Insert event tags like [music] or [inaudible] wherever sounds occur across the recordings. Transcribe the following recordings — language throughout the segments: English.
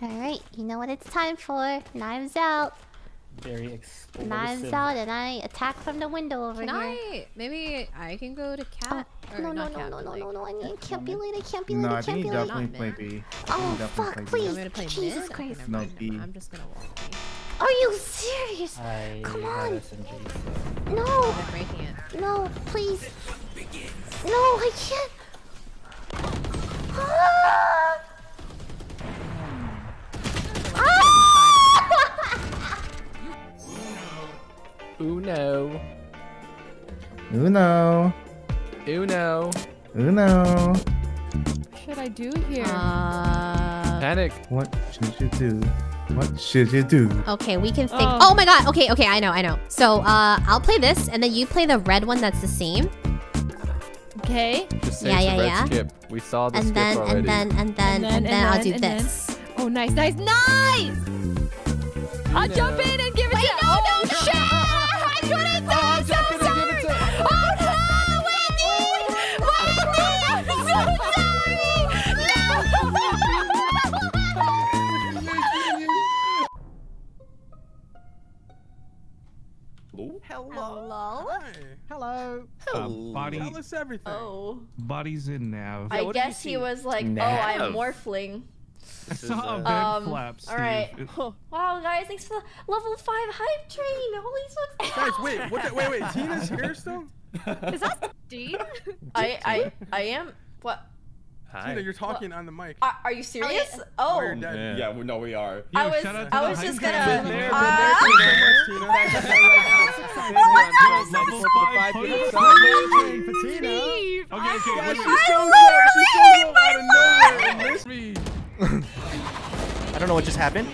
Alright, you know what it's time for. Knives out. Very explosive. Knives out and I attack from the window over can here. I... Maybe I can go to cat? Oh, no, no, no, no, no, no, no, I can't be late, I can't be late, no, I can't be late. No, I think oh, definitely play B. Oh, fuck, please. Jesus mid? Christ. No, B. I'm just gonna walk B. Are you serious? I Come on. SMG, so. No. No, please. No, I can't. Uno. Uno. Uno. Uno. What should I do here? Uh... Panic. What should you do? What should you do? Okay, we can think. Oh. oh. my god. Okay, okay, I know, I know. So, uh, I'll play this, and then you play the red one that's the same. Okay. Just yeah, yeah, yeah. Skip. We saw the and skip then, already. And then, and then, and then, and then, I'll do this. Oh, nice, nice, nice! I'll jump in and give it Wait, to- no, no! sorry. I'm sorry. Everything. Oh. Body's in now. I guess he was like, now. "Oh, I'm morphling." This [laughs] is, uh, um, flaps, all right. Oh, wow, guys, thanks for the level five hype train. Holy smokes! [laughs] Guys, wait, what the, wait, wait. [laughs] Tina's here still? Is that Steve? I, I, I am. What? Hi. Tina, you're talking well, on the mic. Are, are you serious? I, oh. oh yeah. yeah, no, we are. I was, I was just gonna. There, uh. Level five hype Tina. Okay, okay. She's so low. She's so low out of nowhere. Miss me. [laughs] I don't know what just happened.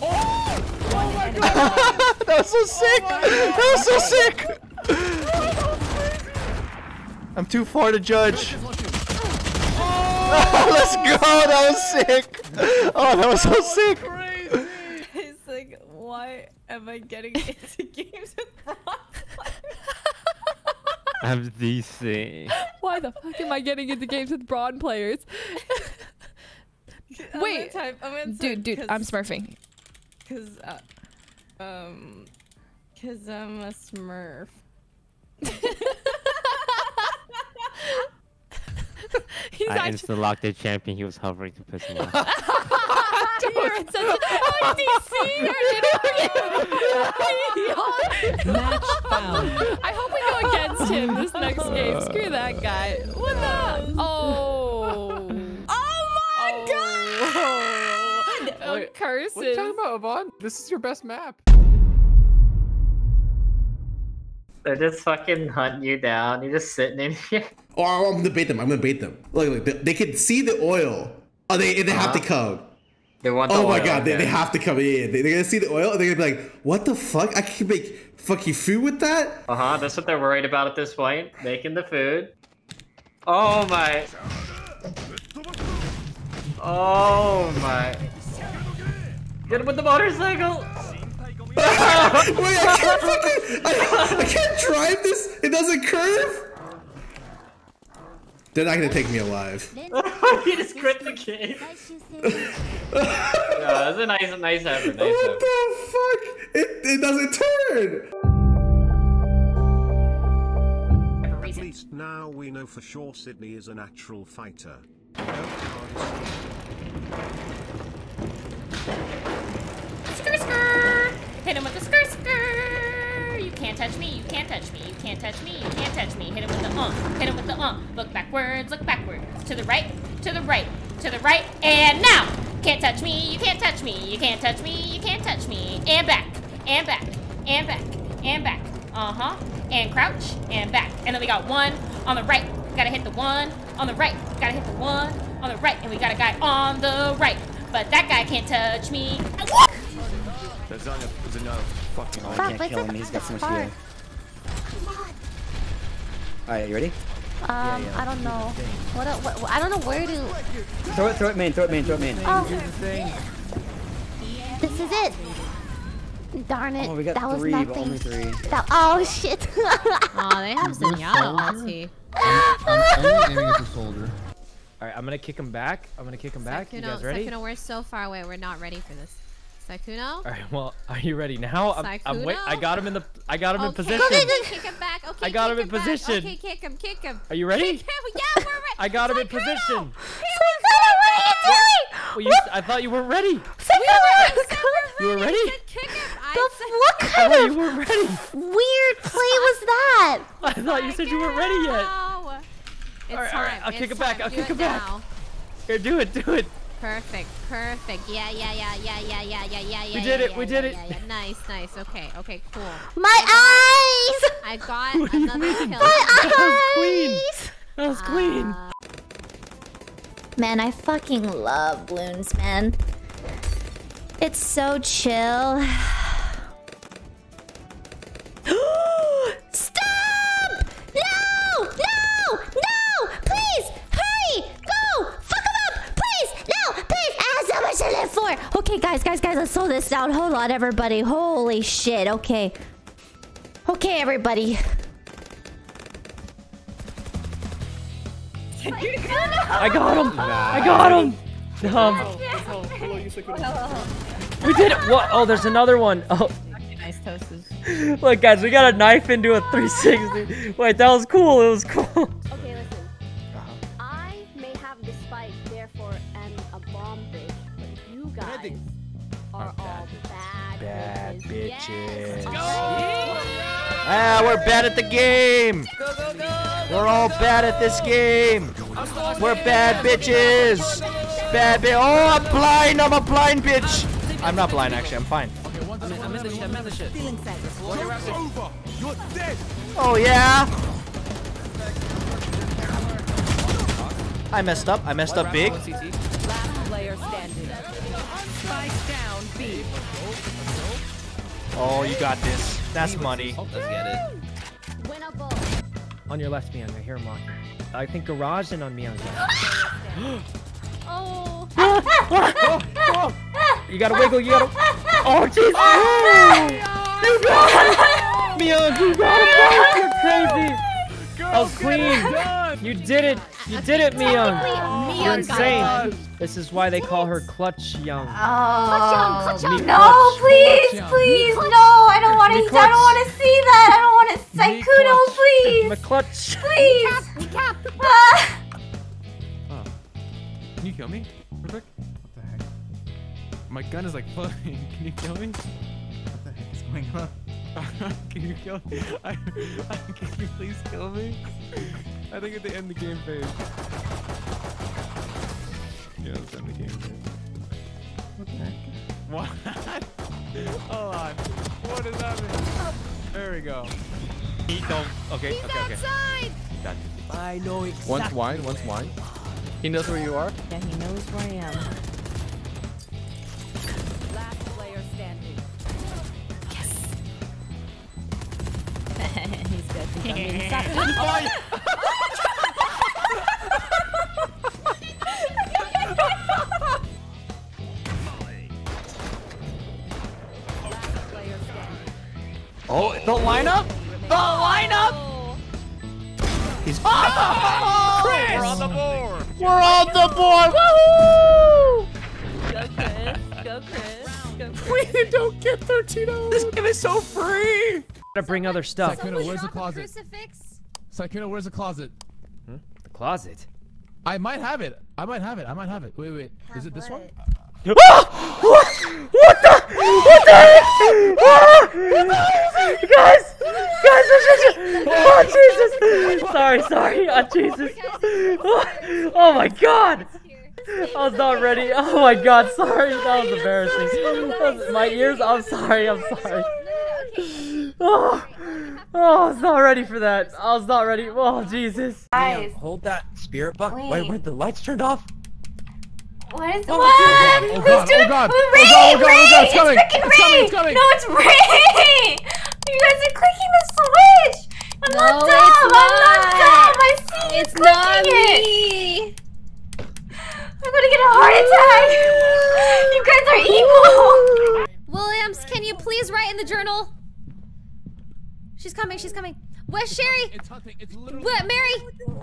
Oh! oh my god! that was so sick! Oh that was so sick! I'm too far to judge. [laughs] Oh, let's go! That was sick! Oh, that was so sick! It's like, why am I getting into games with I'm DC. Why the fuck am I getting into games with brawn players? I'm Wait, type, I'm dude, dude, I'm smurfing. Cause, uh, um, cause I'm a smurf. [laughs] He's I actually... insta locked the champion. He was hovering to piss me off. [laughs] [laughs] I hope we go against him this next game. Screw that guy. What the? Oh. Oh my oh. god! Oh, curses. What are you talking about, Yvonne? This is your best map. They're just fucking hunting you down. You're just sitting in here. Oh, I'm gonna bait them. I'm gonna bait them. Look, look, they, they can see the oil. Oh, they they uh -huh. have to uh-huh. come. They want. oh my god! They, they have to come in. They, are gonna see the oil. and They're gonna be like, "What the fuck? I can make fucking food with that." Uh huh. That's what they're worried about at this point. Making the food. Oh my. Oh my. Get him with the motorcycle. [laughs] Wait, I can't fucking. I, I can't drive this. It doesn't curve. They're not gonna take me alive. [laughs] [laughs] he just quit the game. yeah, that's a nice, nice effort. Nice what effort. the fuck? It, it doesn't turn. At least now we know for sure Sydney is a natural fighter. Skr skr! Hit him with the skr! touch me, you can't touch me, you can't touch me, you can't touch me. Hit him with the um, hit him with the um. Look backwards, look backwards. To the right, to the right, to the right, and now! Can't touch me, you can't touch me, you can't touch me, you can't touch me. And back, and back, and back, and back. Uh-huh. And crouch, and back. And then we got one on the right. Gotta hit the one on the right. Gotta hit the one on the right. And we got a guy on the right. But that guy can't touch me. Zanya is uh, fucking. Oh, I can't kill him. He's got so much far. Alright, you ready? Um, yeah, yeah. I don't know. What, what, what, I don't know where to. Throw it, throw it, man! throw it, man! throw it, man! Oh. This is it. Darn it. Oh, we got that three, was nothing. Only three. That, oh shit. [laughs] oh, they have Zenyatta ulti. [laughs] Alright, I'm gonna kick him back. I'm gonna kick him back. Sykkuno, you guys ready? Sykkuno, we're so far away. We're not ready for this. Sykkuno? Alright, well, [laughs] are you ready now? I'm, I'm wait. I got him in the. I got him in Okay, position. okay, kick him back. [laughs] Okay, I got kick him in back. position. Okay, kick him, kick him. Are you ready? Kick him. Yeah, we're ready. [laughs] I got him in position. Sykkuno, what are you doing? Well, you, I thought you weren't ready. Sykkuno! You were ready? Kick him. I The said- what kind of you weren't ready. weird play was that? I thought you said you weren't ready yet. It's Alright, time. alright, I'll it's kick it back. I'll Do kick it it back. now. Here, do it, do it. Perfect, perfect. Yeah, yeah, yeah, yeah, yeah, yeah, yeah, yeah, yeah. We did yeah, it, we did yeah, it. Yeah, yeah. Nice, nice. Okay, okay, cool. My eyes! I got What do you another mean? kill. [laughs] That was clean. That was clean. Uh, Man, I fucking love Bloons, man. It's so chill. This down. Hold on, everybody. Holy shit. Okay. Okay, everybody. I got him. I got him. Um, we did it. What? Oh, there's another one. Oh, Nice toasters. look, guys, we got a knife into a 360. Wait, that was cool. It was cool. Bitches. bitches. Yes. Ah, we're bad at the game. We're all bad at this game. We're bad bitches. Bad bitch. Oh, I'm blind. I'm a blind bitch. I'm not blind, actually. I'm fine. I'm in, I'm in the shit. I'm in the shit. over. You're dead. Oh, yeah. I messed up. I messed up big. Player standing. Spike down, B. Oh, you got this. That's money. Let's get it. On your left, Miyoung. I hear him walking. I think garage and on Miyoung's left. [gasps] Oh. [laughs] You gotta wiggle. You gotta. Oh, jeez. You got it. Miyoung, you got it. bro. You're crazy. That was clean. You did it. You did it, Miyoung. Technically, You're insane. This is why they call her Clutch Young. Oh. Clutch Young. No, please, please, no. I don't want to. I don't want to see that. I don't want to. Sykkuno, please, McClutch. please. [laughs] Ah. Can you kill me? Real quick? What the heck? My gun is like [laughs] floating. Can you kill me? What the heck is going on? [laughs] can you kill me? I, I, can you please kill me? I think at the end the game phase. Yeah, let's the game. What the heck? What? [laughs] Hold on. What does that mean? There we go. He don't. Okay, He's okay, okay. outside. Done. I know exactly. Once wide, once wide. He knows where you are? Yeah, he knows where I am. Last player standing. Yes. [laughs] He's good. He's [laughs] on the lineup? The lineup? He's. Oh! Kris! We're on the board! We're on the board! Woohoo! Go Kris. Go Kris. Go Kris. We don't get 13 This game is so free! Gotta bring other stuff. Sykkuno, where's the closet? Crucifix. Sykkuno, where's the closet? The closet. I might have it. I might have it. I might have it. Wait, wait. Is it this one? Ah! What? What the? What the heck? Ah! Guys! Guys! Oh, Jesus! Sorry, sorry. Oh, Jesus. Oh, oh my god! I was not ready. Oh my god, sorry. That was embarrassing. My ears, I'm sorry. I'm sorry. Oh, oh, I was not ready for that. I was not ready. Oh, Jesus. Guys. Hold that spirit buck. Wait, Wait. wait, the lights turned off. What is Oh, what? Oh, Who's oh God, doing oh, God. Rae, Oh, God, oh, God, oh, God, it's coming. freaking It's coming, it's coming. No, it's Rae. You guys are clicking the switch. I'm No, not it's dumb. I'm not not. dumb. I see you It's not clicking it. me. I'm gonna get a heart attack. [laughs] You guys are evil. Williams, can you please write in the journal? She's coming. She's coming. Where's Sherry? It's hunting. It's literally. What, Mary?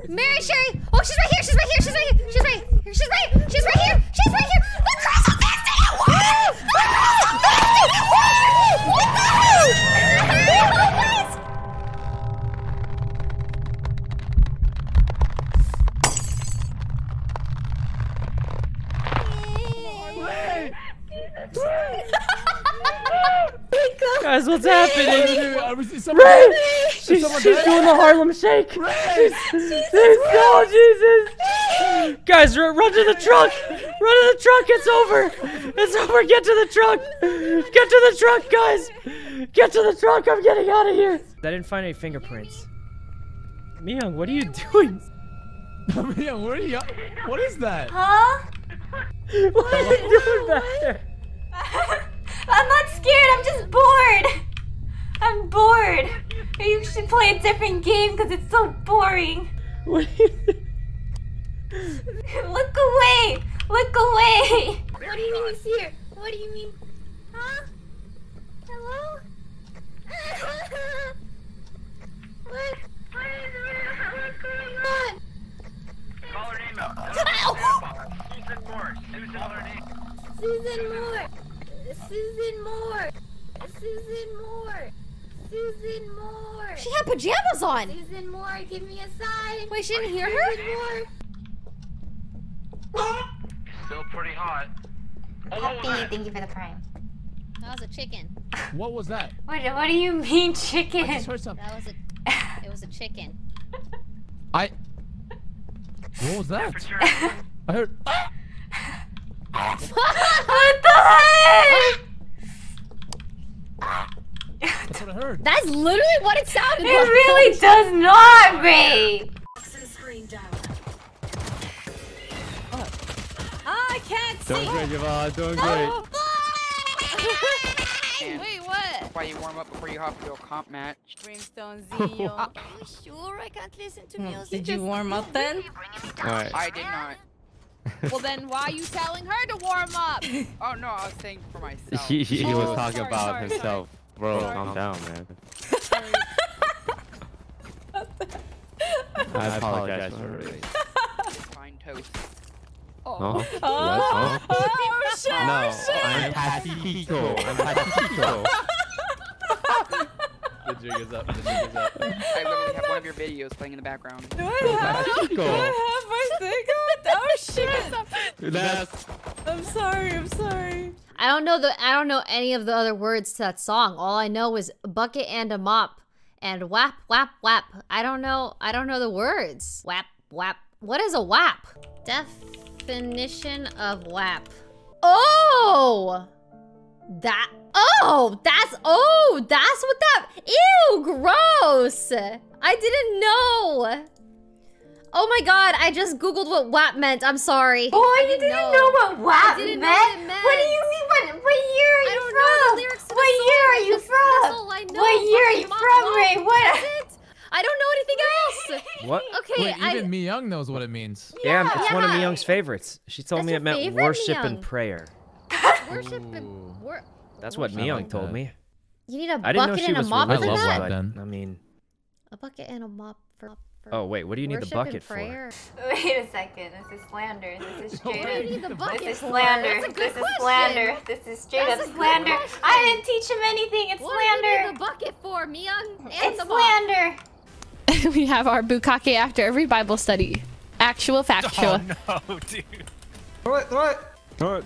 Mary, Sherry. Oh, she's right here. She's right here. She's right here. She's right here. She's right. She's right here. She's right here. The crucifix didn't work. The crucifix didn't work. Guys, what's happening? I was- is someone- Rae! is She's, she's dead? doing the Harlem Shake. She's, she's, oh, Jesus. Guys, run, run to the truck. Run to the truck. It's over. It's over. Get to the truck. Get to the truck, guys. Get to the truck. I'm getting out of here. I didn't find any fingerprints. Miyoung, what are you doing? [laughs] Yeah, what are you? What is that? Huh? [laughs] What are you doing back there? [laughs] I'm not scared. I'm just bored. I'm bored. You should play a different game because it's so boring. What [laughs] Look away. Look away. What do you mean he's here? What do you mean? Huh? Hello? what? What is what's going on? Call her name out. Susan Moore. Susan Moore. Susan Moore. Susan Moore. Susan Moore. Susan Moore. She had pajamas on. Susan Moore, give me a sign. Wait, she didn't hear her? Susan Moore. Still pretty hot. Happy, oh, thank you for the prime. That was a chicken. What was that? [laughs] What, what do you mean, chicken? I just heard something. That was a. It was a chicken. I. What was that? I heard. [laughs] what the heck? [laughs] That's what I heard. That's literally what it sounded It like. really does not, Rae. Oh, I can't Doing see. great, Javon. Doing Oh, great. [laughs] Wait, what? Why you warm up before you hop into a comp match? Brimstone Zio. [laughs] Are you sure I can't listen to hmm. music? Did you warm up then? Alright. I did not. [laughs] Well, then why are you telling her to warm up? Oh no, I was saying for myself. He, he oh, was Oh, talking sorry, about sorry, himself. Bro, Sorry. calm down, man. [laughs] I apologize for it. Fine toast. Oh. Oh, oh. oh, What? Huh? oh, shit, No, oh, shit. I'm Pacifico. I'm Pacifico. The jig is up. The jig is up. [laughs] I literally have one of your videos playing in the background. Do I have, do I have my stick on? Oh shit! That's I'm sorry. I'm sorry. I don't know the. I don't know any of the other words to that song. All I know is bucket and a mop and whap whap whap. I don't know. I don't know the words. Whap whap. What is a whap? Definition of whap. Oh, that. Oh, that's. Oh, that's what that. Ew, gross. I didn't know. Oh my god, I just googled what WAP meant. I'm sorry. Oh, Boy, you didn't know what WAP I didn't meant? know what it meant. What do you mean? What, what year are I you don't from? know the lyrics to the what song. year are you That's- from? that's all I know. What year are you Mop, from, mop, Rae? What? It. I don't know anything else. [laughs] What? Okay, Wait, I, even Miyoung knows what it means. Yeah, it's one of Yeah. Miyoung's favorites. She told That's me it meant worship Miyoung? and prayer. worship and [laughs] wor- That's what Worship. I Miyoung like told me. You need a I bucket and a was mop I for love religious, that. WAP but then. I mean, A bucket and a mop for. For oh wait, what do you need the bucket for? [laughs] Wait a second. This is slander. This is [laughs] straight What do you need the bucket This is slander. That's a good This is slander. This is straight That's up a good slander. I didn't teach him anything. It's What do you need the bucket for, Miyoung? It's the slander. [laughs] we have our bukkake after every Bible study. Actual factual. Oh no, dude. What? What? What?